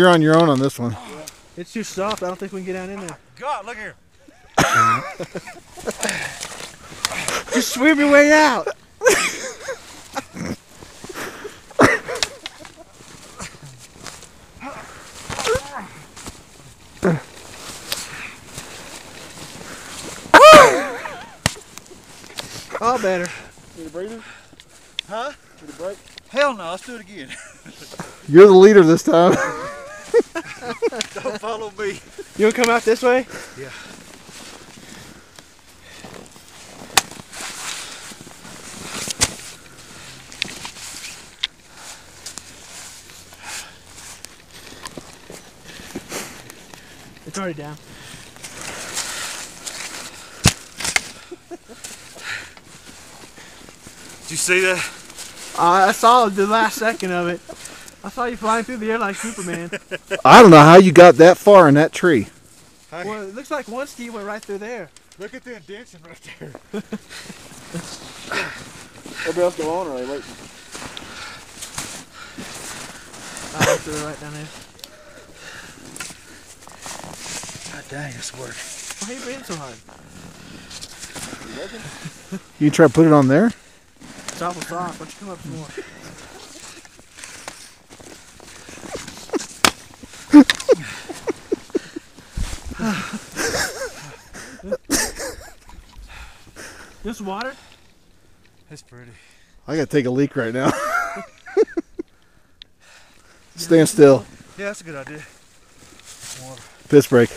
You're on your own on this one. It's too soft. I don't think we can get down in there. God, look here. Just swim your way out. All better. Need a breather? Huh? Need a break? Hell no, let's do it again. You're the leader this time. Don't follow me. You want to come out this way? Yeah. It's already down. Did you see that? Uh, I saw the last second of it. I saw you flying through the air like Superman. I don't know how you got that far in that tree. well, it looks like one ski went right through there. Look at the indentation right there. Everybody else go on or are they waiting? I went through right down there. God dang, it's work. Why are you breathing so hard? You try to put it on there? It's awful soft. Why don't you come up some more? this water? It's pretty. I gotta take a leak right now. Stand still. Yeah, that's a good idea. Piss break.